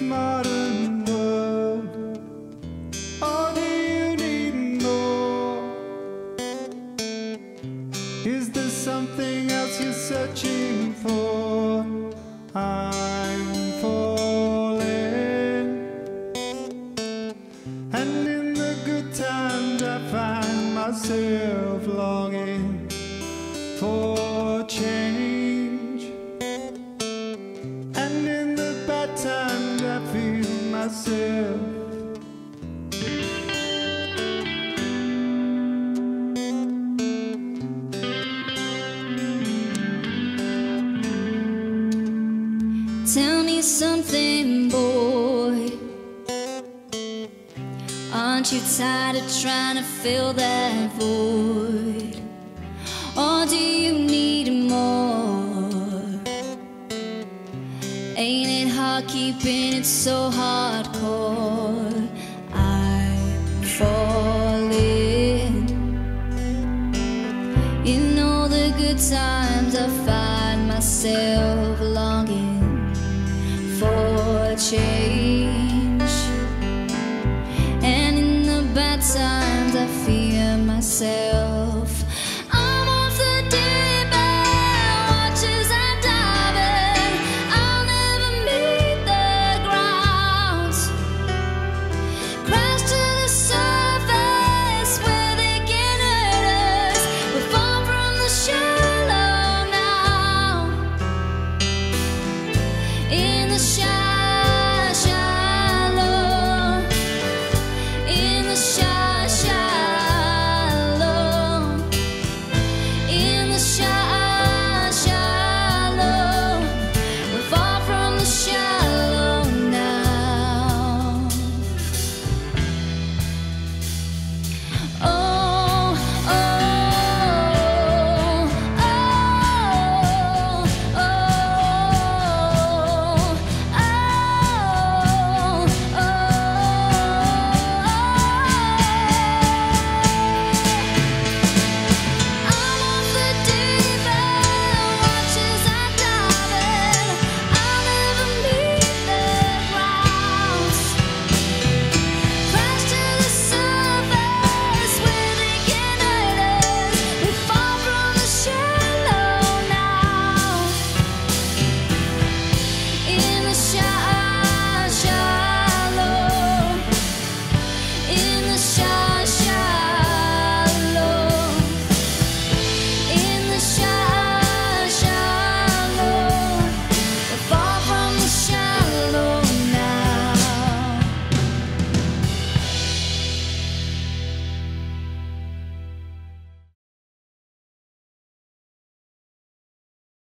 modern world? Or do you need more? Is there something else you're searching for? I'm falling And in the good times I find myself longing for change myself. Tell me something, boy. Aren't you tired of trying to fill that void? Or do you Ain't it hard keeping it so hardcore? I fall in. In all the good times, I find myself longing for change. And in the bad times, I fear myself. the shadow.